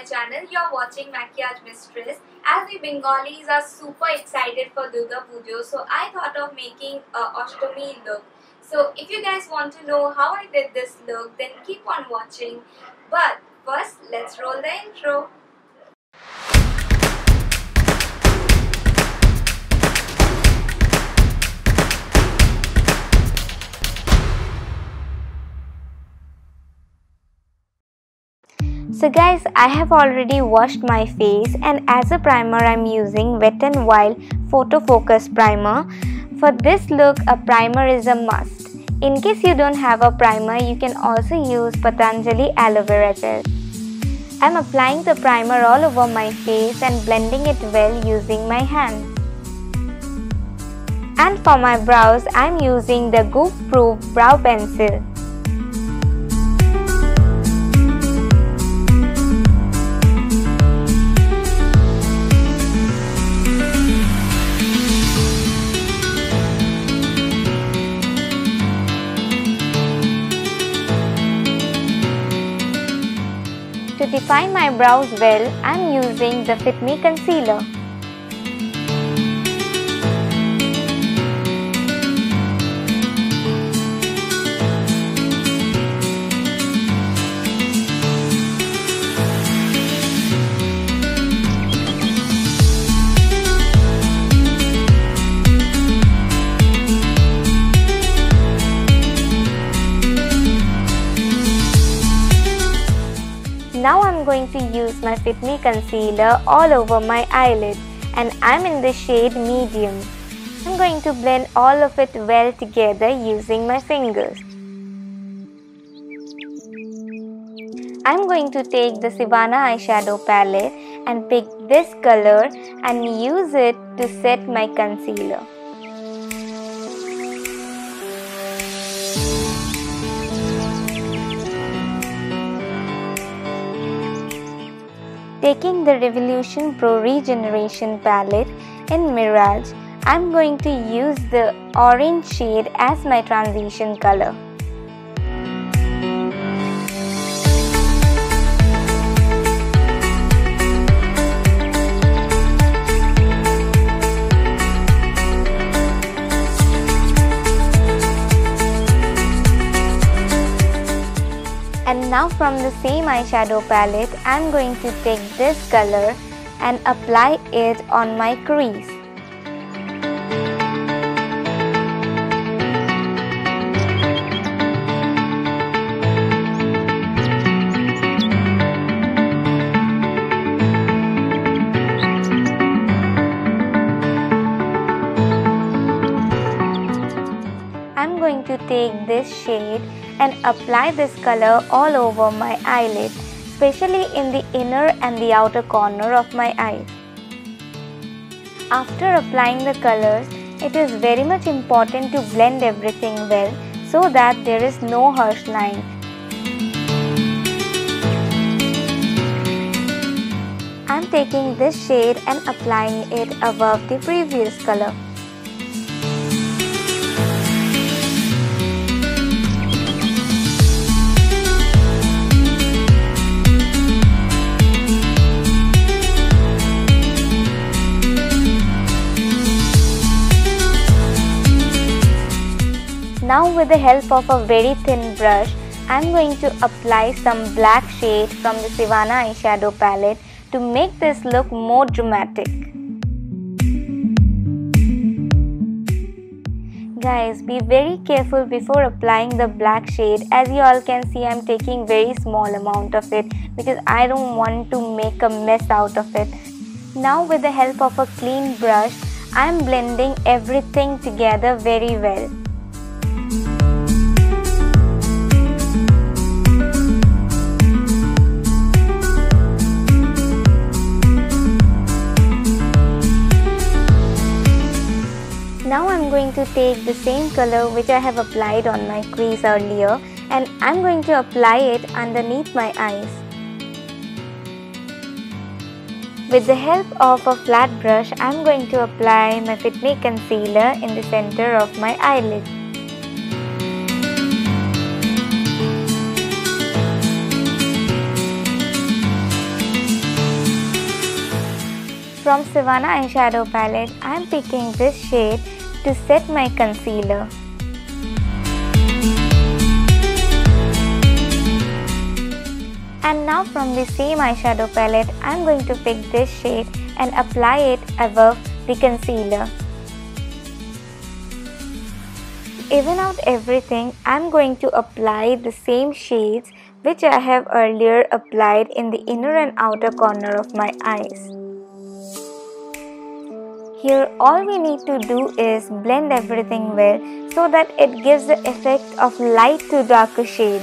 my channel. You're watching Maquillage Mistress. As we Bengalis are super excited for Durga Puja, so I thought of making a Ashtami look. So if you guys want to know how I did this look, then keep on watching. But first, let's roll the intro. So guys, I have already washed my face and as a primer I'm using Wet n Wild Photo Focus Primer. For this look, a primer is a must. In case you don't have a primer, you can also use Patanjali Aloe Vera Gel. I'm applying the primer all over my face and blending it well using my hands. And for my brows, I'm using the Goof Proof Brow Pencil. Define my brows well, I'm using the Fit Me Concealer. Now I'm going to use my Fit Me concealer all over my eyelid and I'm in the shade medium. I'm going to blend all of it well together using my fingers. I'm going to take the Sivanna eyeshadow palette and pick this color and use it to set my concealer. Taking the Revolution Pro Regeneration palette in Mirage, I'm going to use the orange shade as my transition color. And now from the same eyeshadow palette, I'm going to take this color and apply it on my crease. I'm going to take this shade and apply this color all over my eyelid, especially in the inner and the outer corner of my eyes. After applying the colors, it is very much important to blend everything well so that there is no harsh line. I'm taking this shade and applying it above the previous color. The help of a very thin brush, I'm going to apply some black shade from the Sivanna eyeshadow palette to make this look more dramatic. Guys, be very careful before applying the black shade. As you all can see, I'm taking very small amount of it because I don't want to make a mess out of it. Now with the help of a clean brush, I'm blending everything together very well. Now I'm going to take the same color which I have applied on my crease earlier and I'm going to apply it underneath my eyes. With the help of a flat brush, I'm going to apply my Fit Me concealer in the center of my eyelid. From Sivanna eyeshadow palette, I am picking this shade to set my concealer. And now from the same eyeshadow palette, I am going to pick this shade and apply it above the concealer. Even out everything, I am going to apply the same shades which I have earlier applied in the inner and outer corner of my eyes. Here all we need to do is blend everything well so that it gives the effect of light to darker shade.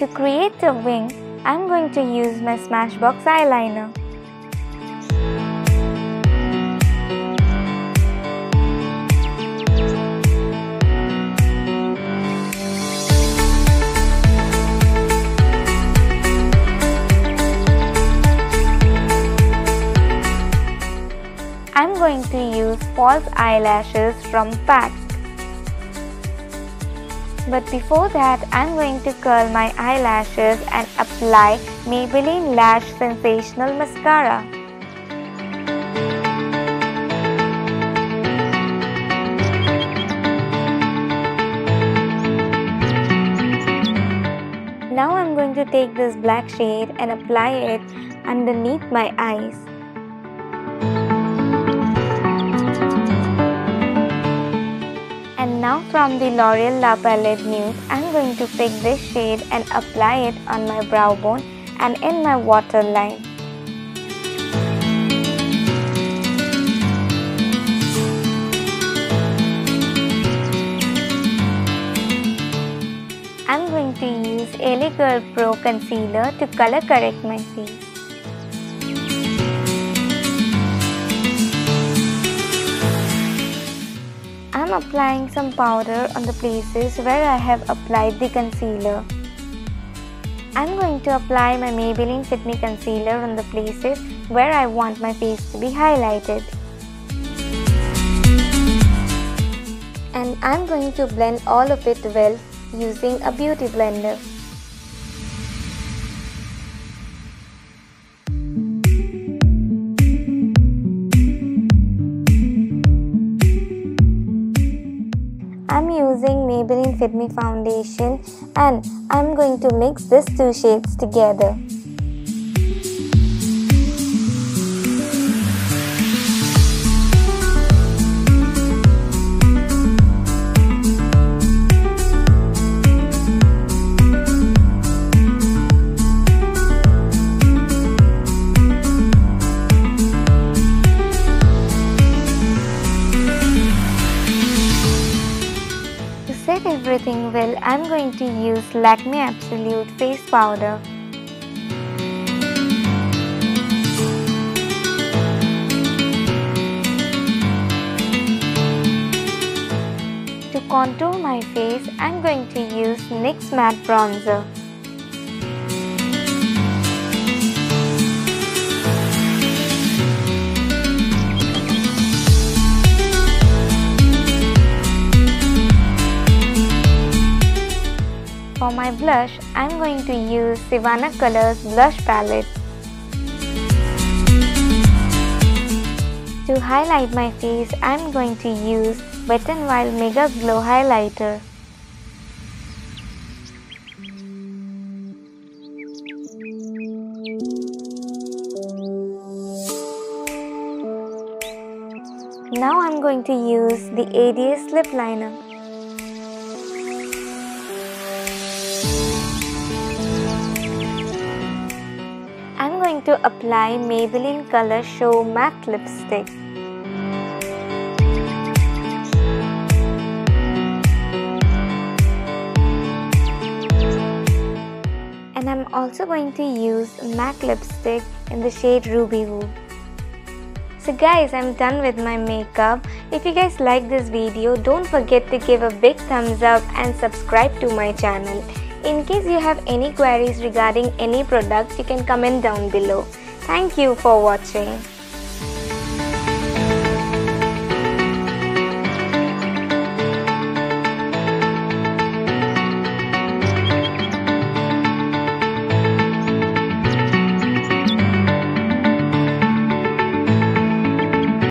To create a wing, I am going to use my Smashbox eyeliner. False eyelashes from PAC. But before that, I'm going to curl my eyelashes and apply Maybelline Lash Sensational Mascara. Now I'm going to take this black shade and apply it underneath my eyes. Now from the L'Oreal La Palette Nude, I'm going to pick this shade and apply it on my brow bone and in my waterline. I'm going to use LA Girl Pro Concealer to color correct my face. I'm applying some powder on the places where I have applied the concealer. I'm going to apply my Maybelline Fit Me Concealer on the places where I want my face to be highlighted. And I'm going to blend all of it well using a beauty blender. Using Maybelline Fit Me foundation and I'm going to mix these two shades together. Set everything well, I'm going to use Lakme Absolute Face Powder. To contour my face, I'm going to use NYX Matte Bronzer. For my blush, I'm going to use Sivanna Colors Blush Palette. To highlight my face, I'm going to use Wet n Wild Mega Glow Highlighter. Now I'm going to use the ADS lip liner. Going to apply Maybelline Color Show Matte Lipstick. And I'm also going to use MAC lipstick in the shade Ruby Woo. So guys, I'm done with my makeup. If you guys like this video, don't forget to give a big thumbs up and subscribe to my channel. In case you have any queries regarding any product, you can comment down below. Thank you for watching.